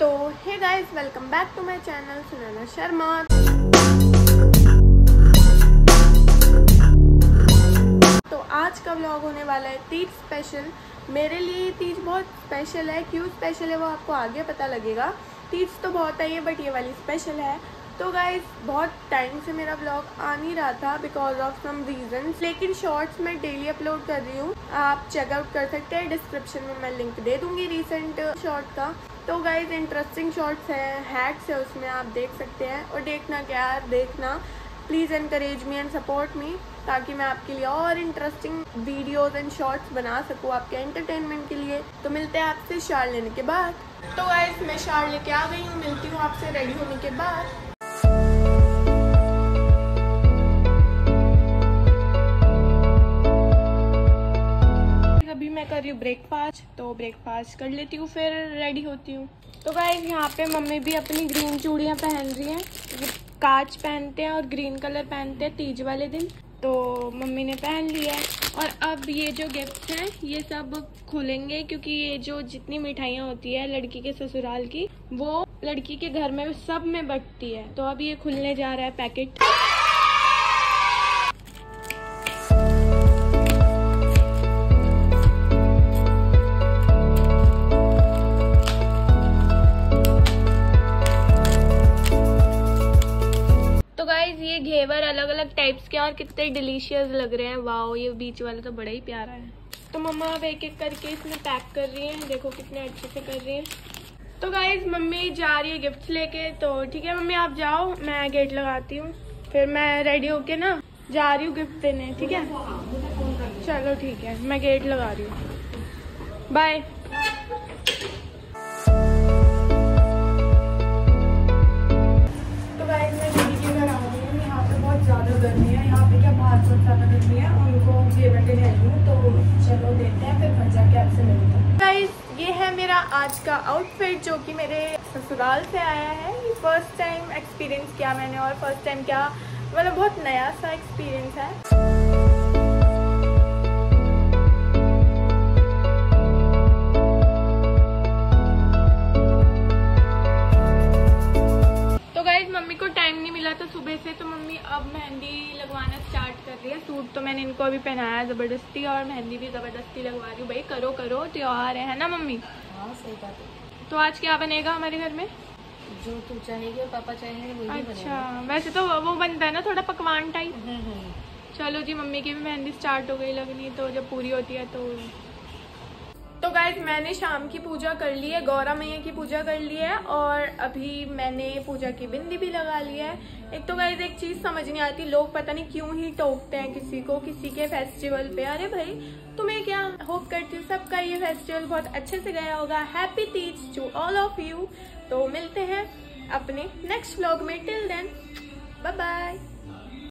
तो hey guys welcome back to my channel Sunaina Sharma तो आज का व्लॉग होने वाला है तीज स्पेशल मेरे लिए ये तीज बहुत स्पेशल है. क्यों स्पेशल है वो आपको आगे पता लगेगा. तीज तो बहुत है बट ये वाली स्पेशल है. तो गाइज़ बहुत टाइम से मेरा ब्लॉग आ नहीं रहा था बिकॉज़ ऑफ़ सम रीजन लेकिन शॉर्ट्स मैं डेली अपलोड कर रही हूँ। आप चेकआउट कर सकते हैं। डिस्क्रिप्शन में मैं लिंक दे दूँगी रिसेंट शॉर्ट का। तो गाइज़ इंटरेस्टिंग शॉर्ट्स है हैक्स है उसमें आप देख सकते हैं। और देखना क्या देखना। Please encourage me and support me ताकि मैं आपके लिए और इंटरेस्टिंग वीडियोस एंड शॉर्ट्स बना सकूँ आपके एंटरटेनमेंट के लिए। तो मिलते हैं आपसे शार लेने के बाद। तो गाइज़ मैं शार लेके आ गई हूँ। मिलती हूँ आपसे रेडी होने के बाद। रही हूँ ब्रेकफास्ट तो ब्रेकफास्ट कर लेती हूँ, फिर रेडी होती हूँ। तो गाइज़ यहाँ पे मम्मी भी अपनी ग्रीन चूड़ियाँ पहन रही हैं। कांच पहनते हैं और ग्रीन कलर पहनते हैं तीज वाले दिन। तो मम्मी ने पहन लिया है। और अब ये जो गिफ्ट हैं, ये सब खुलेंगे क्योंकि ये जो जितनी मिठाइयाँ होती है लड़की के ससुराल की, वो लड़की के घर में सब में बटती है। तो अब ये खुलने जा रहा है पैकेट। ये घेवर अलग अलग टाइप्स के और कितने डिलीशियस लग रहे हैं। वाओ ये बीच वाला तो बड़ा ही प्यारा है। तो मम्मा, अब एक एक करके इसमें पैक कर रही हैं। देखो कितने अच्छे से कर रही हैं। तो गाइज़ मम्मी जा रही है गिफ्ट लेके तो ठीक है मम्मी, आप जाओ। मैं गेट लगाती हूँ। फिर मैं रेडी होके ना, जा रही हूँ गिफ्ट देने, ठीक है? चलो ठीक है, मैं गेट लगा रही हूँ। बाय गर्मी है। यहाँ पे क्या बाहर ज़्यादा गर्मी है उनको आई हूँ तो चलो हैं फिर घर जाके आपसे मिलते हैं। गाइस ये है मेरा आज का आउटफिट जो कि मेरे ससुराल से आया है। ये फ़र्स्ट टाइम एक्सपीरियंस किया मैंने और फ़र्स्ट टाइम क्या मतलब बहुत नया सा एक्सपीरियंस है। सुबह से तो मम्मी अब मेहंदी लगवाना स्टार्ट कर रही है। सूट तो मैंने इनको अभी पहनाया ज़बरदस्ती और मेहंदी भी ज़बरदस्ती लगवा रही हूँ। भाई करो करो त्योहार है ना मम्मी? हाँ सही बात है। तो आज क्या बनेगा हमारे घर में? जो तू चाहेगी और पापा चाहेंगे वही अच्छा वैसे तो वो बनता है ना थोड़ा पकवान टाइप हम्म, हम्म। चलो जी मम्मी की भी मेहंदी स्टार्ट हो गई लगनी तो जब पूरी होती है तो तो गाइज़ मैंने शाम की पूजा कर ली है, गौरा मैया की पूजा कर ली है और अभी मैंने पूजा की बिंदी भी लगा ली है। एक तो गाइज़ एक चीज़ समझ नहीं आती, लोग पता नहीं क्यों ही टोकते हैं किसी को, किसी के फेस्टिवल पे। अरे भाई, तुम्हें क्या होप करती हूँ, सबका ये फेस्टिवल बहुत अच्छे से गया होगा। Happy Teej to all of you तो मिलते हैं अपने नेक्स्ट ब्लॉग में। Till then bye bye